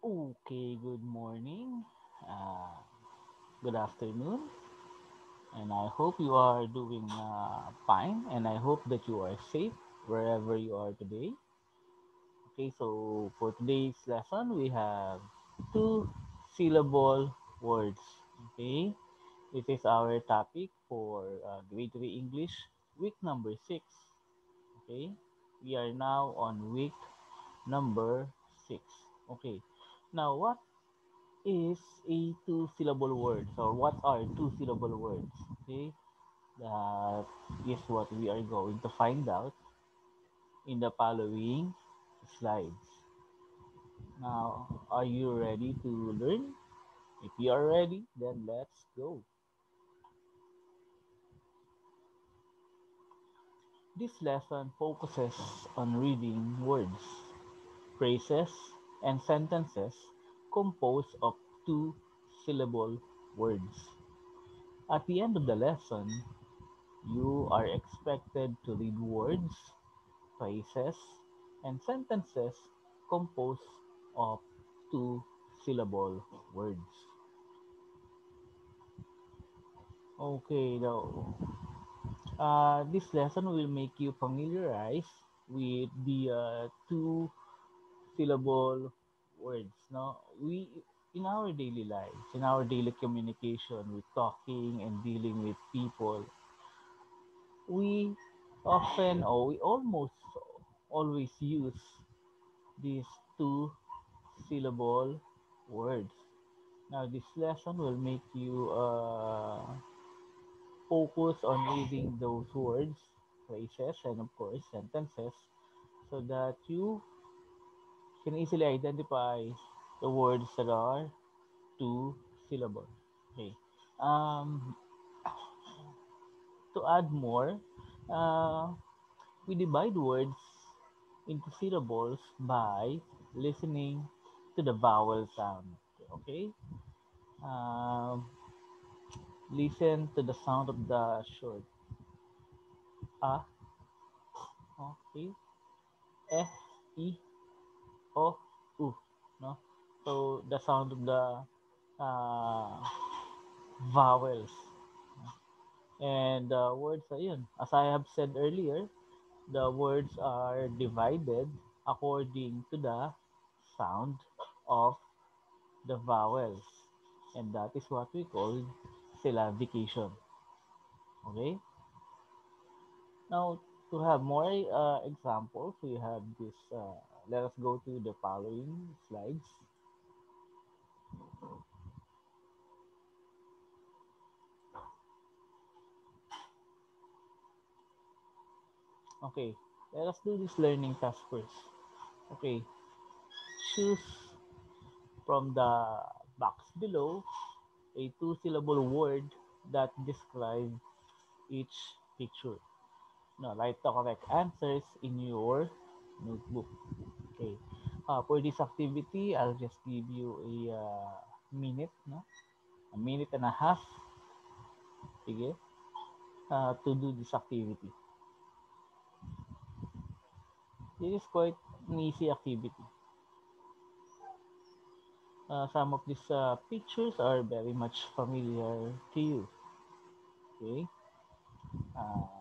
Okay, good morning, uh, good afternoon, and I hope you are doing uh, fine, and I hope that you are safe wherever you are today. Okay, so for today's lesson, we have two syllable words. Okay, this is our topic for uh, grade 3 English, week number 6. Okay, we are now on week number 6. Okay, now what is a two syllable words or what are two syllable words? Okay? That is what we are going to find out in the following slides. Now are you ready to learn? If you are ready then let's go. This lesson focuses on reading words phrases and sentences composed of two syllable words at the end of the lesson You are expected to read words, phrases, and sentences composed of two syllable words. Okay, now uh, this lesson will make you familiarize with the uh, two syllable words. Now, we in our daily lives, in our daily communication, with talking and dealing with people, we often or we almost always use these two syllable words. Now, this lesson will make you uh, focus on reading those words, phrases, and of course, sentences so that you can easily identify the words that are two syllable. Okay. Um, to add more, uh, we divide words into syllables by listening to the vowel sound. Okay? Um, listen to the sound of the short a, okay, e, i, o, u, no? So the sound of the uh, vowels. And the words, ayun, as I have said earlier, the words are divided according to the sound of the vowels. And that is what we call syllabication Okay? Now, to have more uh, examples, we have this. Uh, let us go to the following slides. Okay, let us do this learning task first. Okay, choose from the box below a two syllable word that describes each picture. Now, write the correct answers in your notebook. Okay. Uh, for this activity, I'll just give you a uh, minute, no? A minute and a half. Sige. Uh, to do this activity. This is quite an easy activity. Uh, some of these uh, pictures are very much familiar to you. Okay. Uh,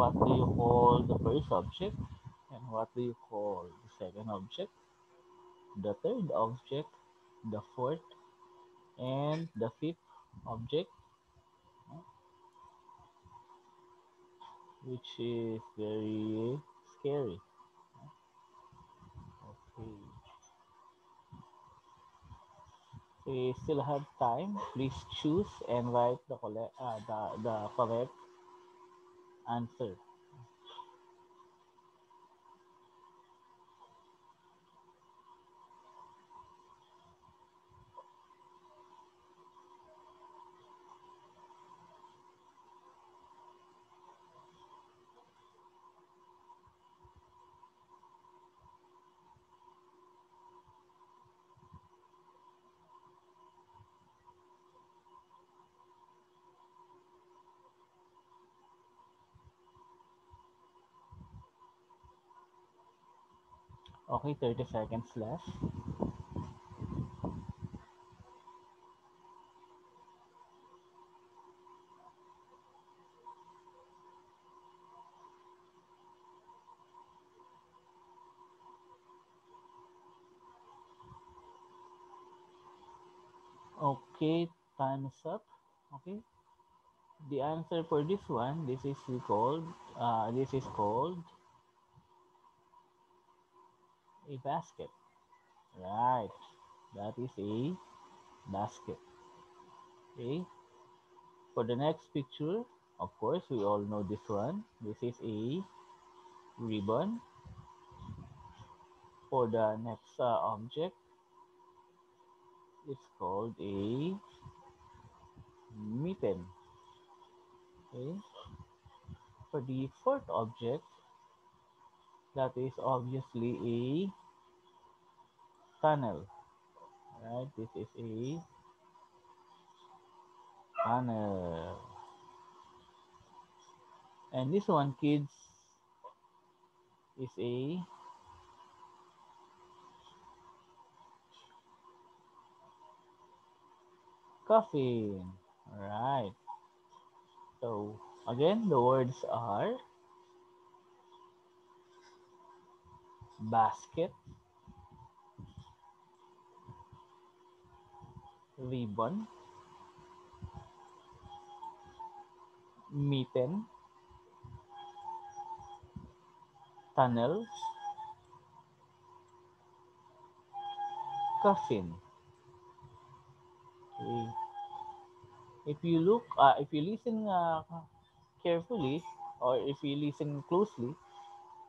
what do you call the first object and what do you call the second object, the third object, the fourth, and the fifth object, which is very scary. Okay. We still have time. Please choose and write the, uh, the, the correct answer. Okay, 30 seconds left. Okay, time is up. Okay, the answer for this one, this is called, uh, this is called a basket. Right, that is a basket. Okay, for the next picture, of course, we all know this one. This is a ribbon. For the next uh, object, it's called a mitten. Okay, for the fourth object, that is obviously a tunnel. Right, this is a tunnel. And this one, kids, is a coffin. Right. So again, the words are basket, ribbon, mitten, tunnel, coffin. Okay. If you look, uh, if you listen uh, carefully, or if you listen closely,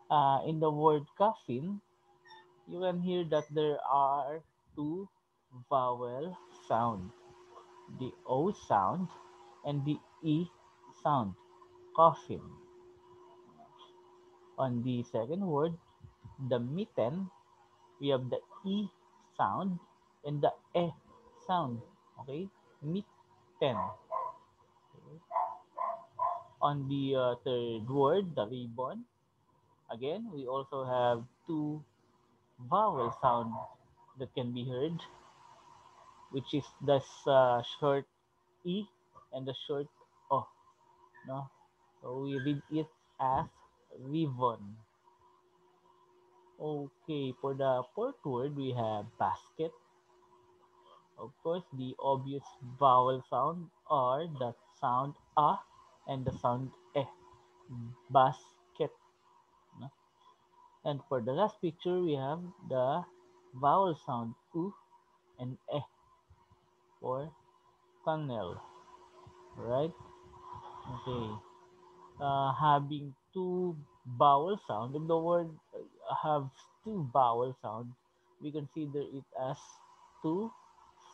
uh, in the word coffin, you can hear that there are two vowel sound, the O sound and the E sound, coffin. On the second word, the mitten, we have the E sound and the E sound. Okay, mitten. On the uh, third word, the ribbon, again, we also have two vowel sound that can be heard, which is the uh, short E and the short O. No? So we read it as ribbon. Okay, for the fourth word, we have basket. Of course, the obvious vowel sound are the sound A and the sound E. Basket. No? And for the last picture, we have the vowel sound U and E for tunnel. Right? Okay. Uh, having two vowel sound, if the word uh, have two vowel sound, we consider it as two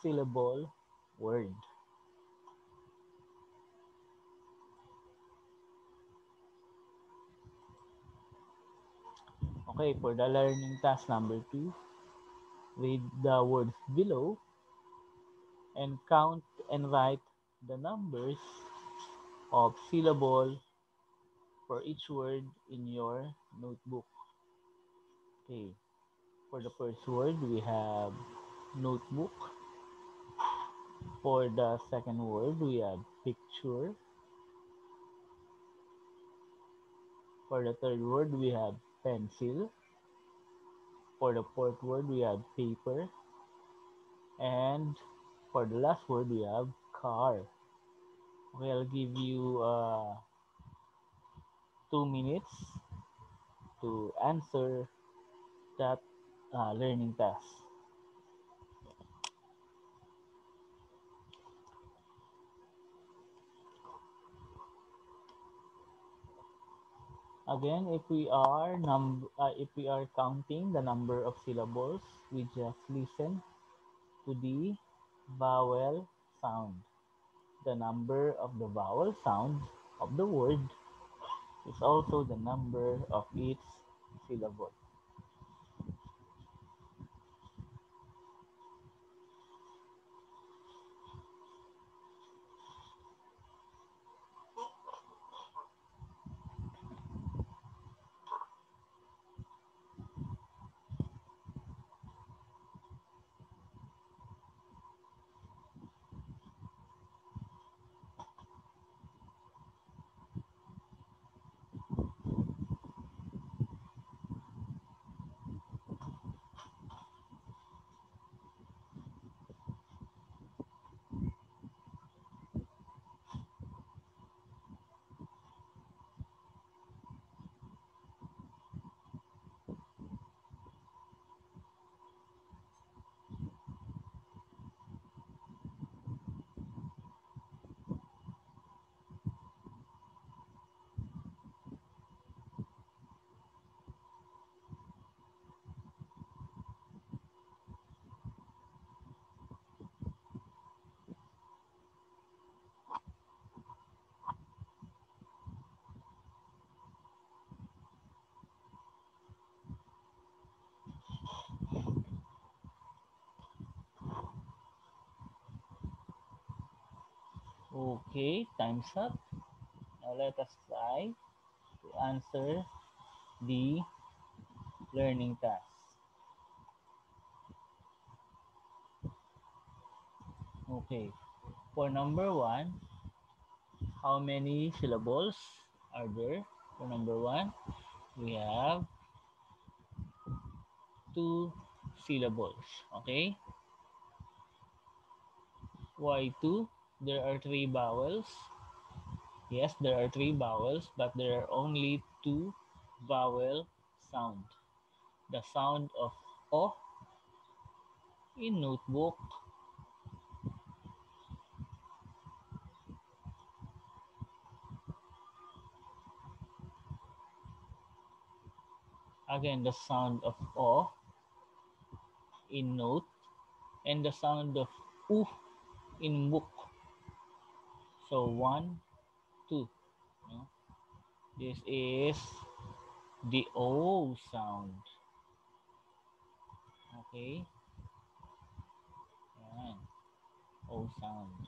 syllable word. Okay, for the learning task number two, read the words below and count and write the numbers of syllable for each word in your notebook. Okay, for the first word, we have notebook. For the second word, we have picture. For the third word, we have pencil. For the fourth word, we have paper. And for the last word, we have car. I'll give you uh, two minutes to answer that uh, learning task. Again, if we are num uh, if we are counting the number of syllables, we just listen to the vowel sound. The number of the vowel sound of the word is also the number of its syllable. Okay, time's up. Now let us try to answer the learning task. Okay, for number one, how many syllables are there? For number one, we have two syllables. Okay, why two? There are three vowels. Yes, there are three vowels, but there are only two vowel sound. The sound of O in notebook again the sound of O in note and the sound of U in book. So one, two. This is the O sound. Okay. Yan. O sound.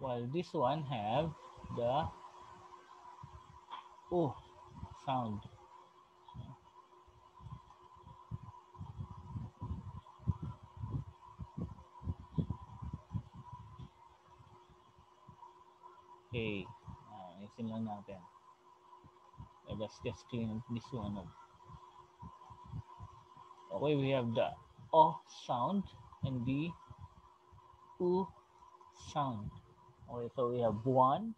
While this one have the O sound. Okay. Uh, isin lang natin. Let us just clean this one up. Okay, we have the O sound and the U sound. Okay, so we have one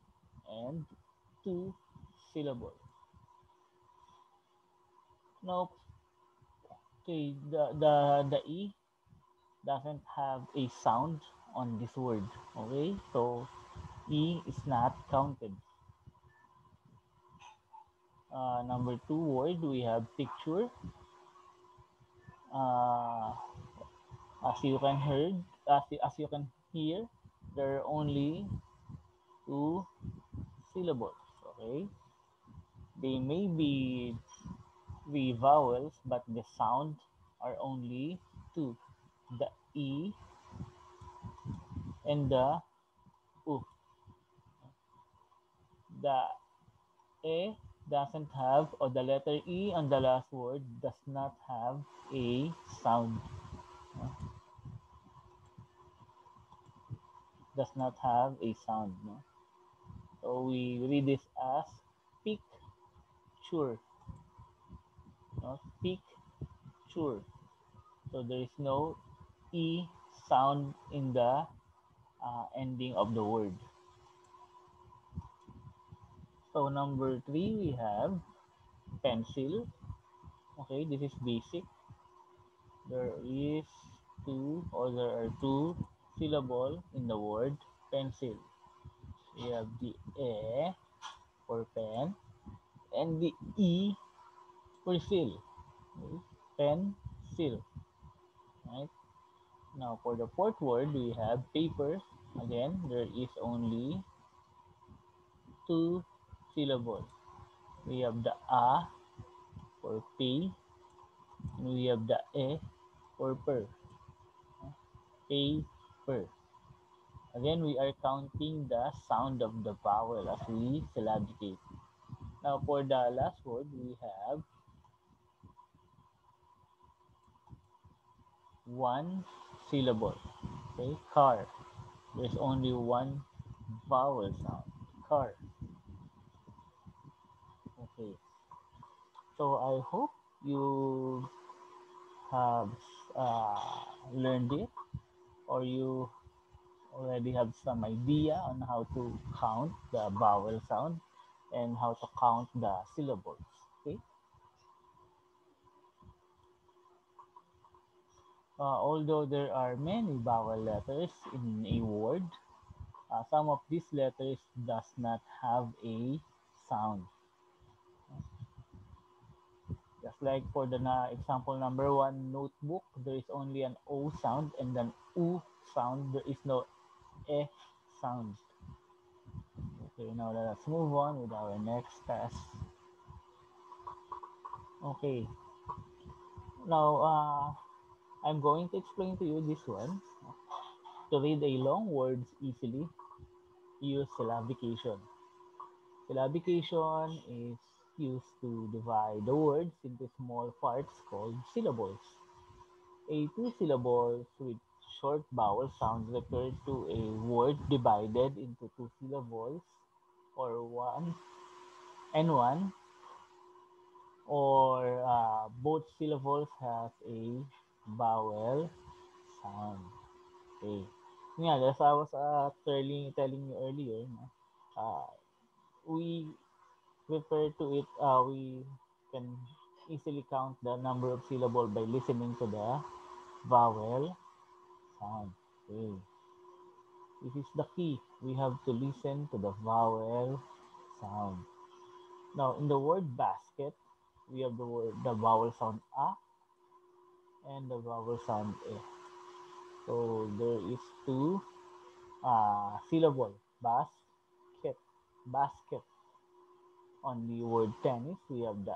and two syllable. Now, okay, the, the, the E doesn't have a sound on this word. Okay, so E is not counted. Uh, number two word, we have picture. Uh, as you can heard, as, as you can hear, there are only two syllables. Okay, they may be three vowels, but the sound are only two: the E and the U. The E doesn't have, or the letter E on the last word does not have a sound. No? Does not have a sound. No? So we read this as picture. No? Picture. So there is no E sound in the uh, ending of the word. So number three, we have pencil. Okay, this is basic. There is two or there are two syllable in the word pencil. We have the A for pen and the E for seal. Okay? Pencil. Right? Now for the fourth word, we have paper. Again, there is only two syllable. We have the A for pay, and we have the E for per. Paper. Again, we are counting the sound of the vowel as we syllabicate. Now, for the last word, we have one syllable. Okay, car. There's only one vowel sound. Car. Okay. So I hope you have uh, learned it or you already have some idea on how to count the vowel sound and how to count the syllables. Okay. Uh, although there are many vowel letters in a word, uh, some of these letters does not have a sound. Just like for the na example number one, notebook, there is only an O sound and an U sound. There is no E sound. Okay, now let us move on with our next test. Okay. Now, uh, I'm going to explain to you this one. To read a long words easily, use syllabication. Syllabication is used to divide the words into small parts called syllables. A two syllables with short vowel sounds refer to a word divided into two syllables or one and one or uh, both syllables have a vowel sound. Okay. Yeah, as I was uh, telling, telling you earlier, uh, we refer to it, uh, we can easily count the number of syllables by listening to the vowel sound. Okay. This is the key. We have to listen to the vowel sound. Now, in the word basket, we have the word the vowel sound a and the vowel sound e. So there is two uh, syllable basket basket. On the word tennis, we have the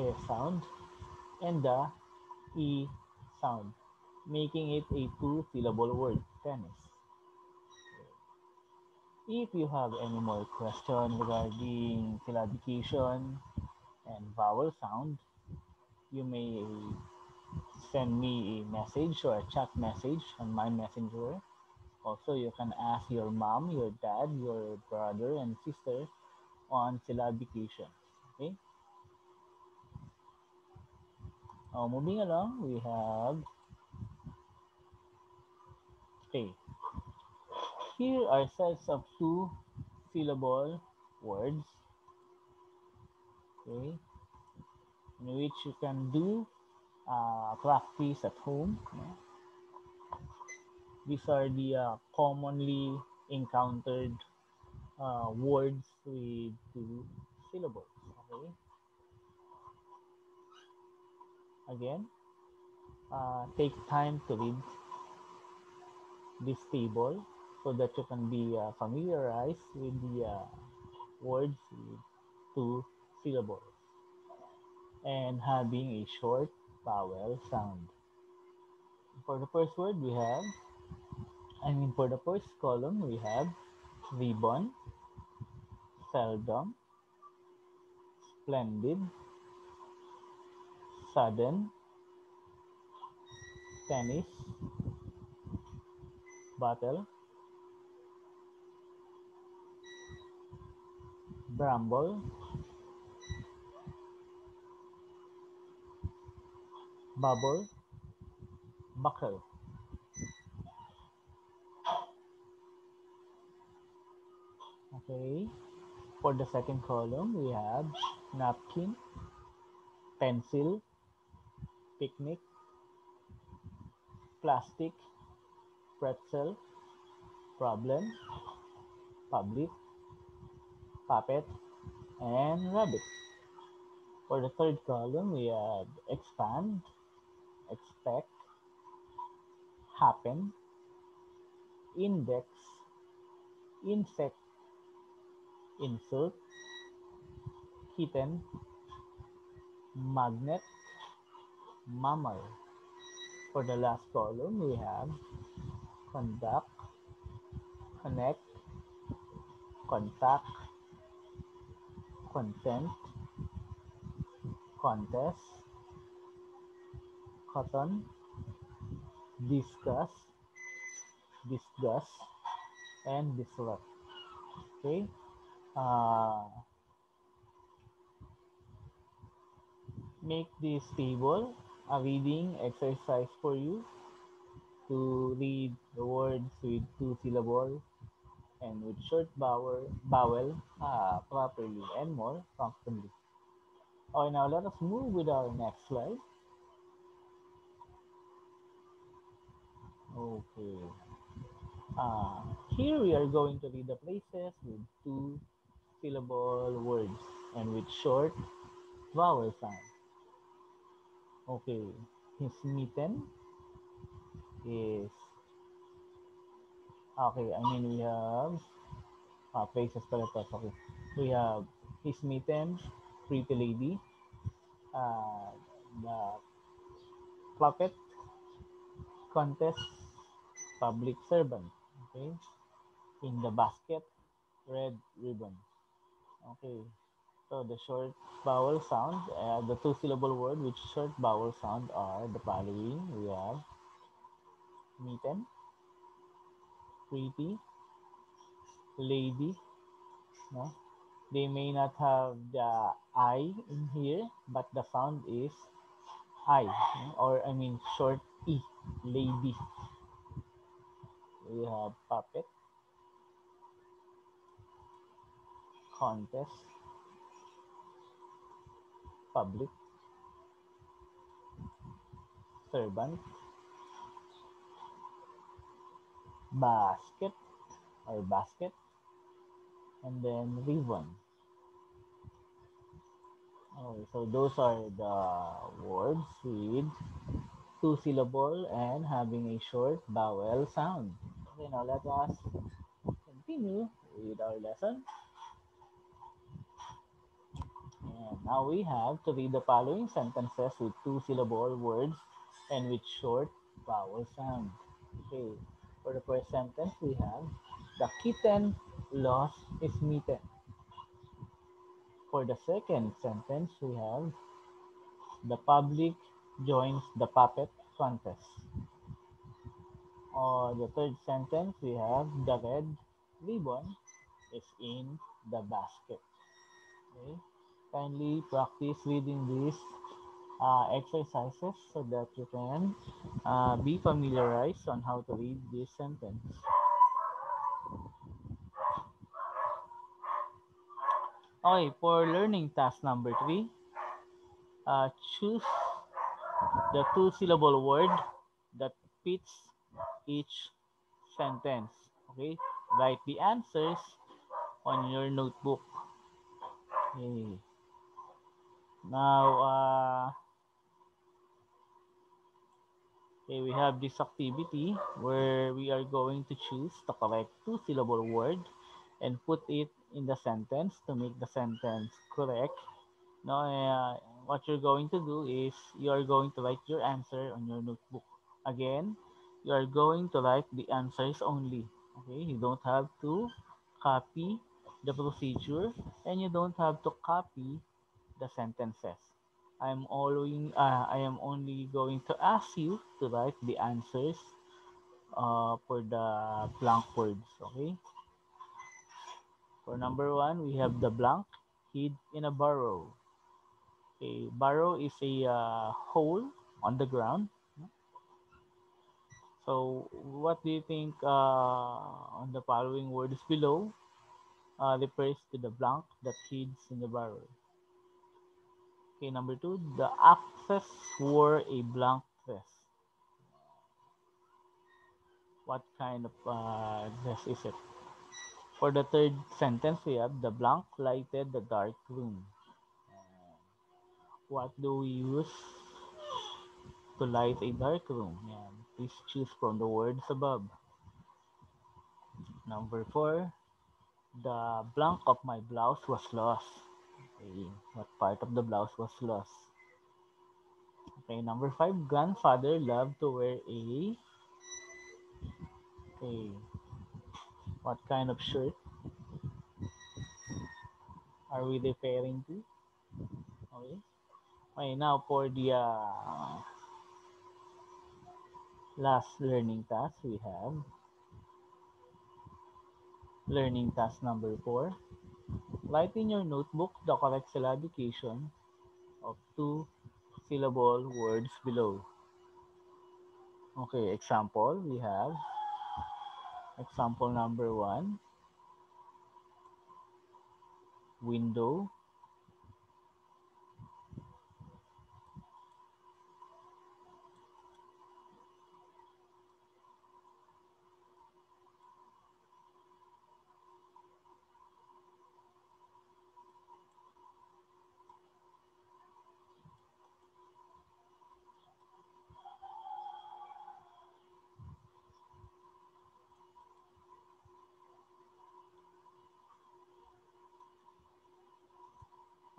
e sound and the e sound, making it a two syllable word tennis. If you have any more questions regarding syllabication and vowel sound, you may send me a message or a chat message on my messenger. Also, you can ask your mom, your dad, your brother, and sister on syllabication. Okay. Now, moving along, we have okay. Here are sets of two syllable words. Okay. In which you can do uh, practice at home. These are the uh, commonly encountered uh, words with two syllables. Okay. Again, uh, take time to read this table so that you can be uh, familiarized with the uh, words with two syllables and having a short vowel sound. For the first word, we have, I mean, for the first column, we have ribbon, seldom, splendid, sudden, tennis, battle, bramble, bubble, buckle. Okay. For the second column, we have napkin, pencil, picnic, plastic, pretzel, problem, public, puppet, and rabbit. For the third column, we have expand, expect, happen, index, insect, insult, kitten, magnet, mammal. For the last column, we have conduct, connect, contact, consent, contest, cotton, discuss, discuss, and disrupt. Okay. Uh, make this table a reading exercise for you to read the words with two syllables and with short vowel, vowel uh, properly and more comfortably. Okay, now let us move with our next slide. Okay. Uh, here we are going to read the places with two syllable words and with short vowel sound. Okay, his mitten is okay. I mean we have uh, places pala to. Okay, we have his mitten, pretty lady, uh, the puppet, contest, public servant. Okay, in the basket, red ribbon. Okay, so the short vowel sound, uh, the two syllable word which short vowel sound are the following. We have mitten, pretty, lady. No, they may not have the I in here, but the sound is I, or I mean short E, lady. We have puppet, contest, public, servant, basket or basket, and then ribbon. Okay, so those are the words with two syllable and having a short vowel sound. Okay, now let us continue with our lesson. And now we have to read the following sentences with two syllable words and with short vowel sound. Okay, for the first sentence we have the kitten lost its mitten. For the second sentence we have the public joins the puppet contest. Or the third sentence we have the red ribbon is in the basket. Okay, kindly practice reading these uh, exercises so that you can uh, be familiarized on how to read this sentence. Okay, for learning task number three, uh, choose the two syllable word that fits each sentence. Okay, write the answers on your notebook. Okay. Now, uh, okay, we have this activity where we are going to choose the correct two syllable word and put it in the sentence to make the sentence correct. Now, uh, what you're going to do is you are going to write your answer on your notebook. Again, you are going to write the answers only. Okay, you don't have to copy the procedure and you don't have to copy the sentences. I'm only uh, I am only going to ask you to write the answers uh, for the blank words. Okay. For number one, we have the blank hid in a burrow. A burrow is a uh, hole on the ground. So, what do you think uh, on the following words below uh, refers to the blank that hides in the burrow? Okay, number two, the actress wore a blank dress. What kind of uh, dress is it? For the third sentence, we have the blank lighted the dark room. What do we use to light a dark room? Yan. Please choose from the words above. Number four, the blank of my blouse was lost. Okay, what part of the blouse was lost? Okay, number five, grandfather loved to wear a okay, what kind of shirt are we referring to? Okay. Okay, now for the uh, last learning task, we have learning task number four. Write in your notebook the correct syllabication of two syllable words below. Okay, example, we have example number one window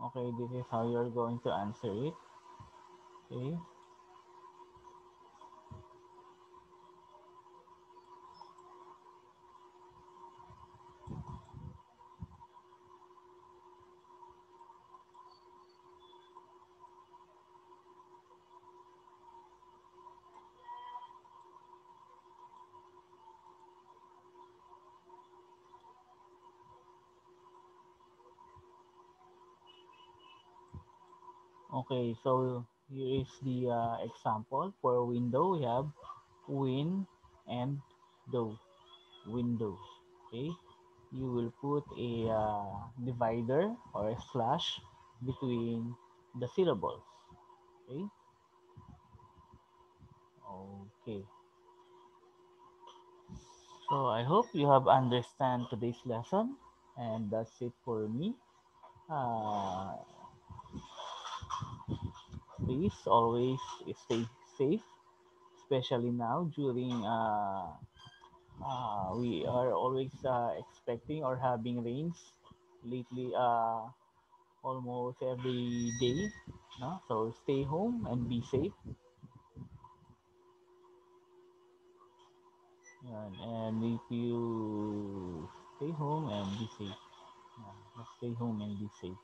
Okay, this is how you're going to answer it. Okay. Okay, so here is the uh, example for window. We have win and do window. Okay, you will put a uh, divider or a slash between the syllables. Okay, okay. So I hope you have understand today's lesson, and that's it for me. Uh, please always stay safe, especially now during uh, uh, we are always uh, expecting or having rains lately uh, almost every day. No? So stay home and be safe. And, and if you stay home and be safe, yeah, stay home and be safe.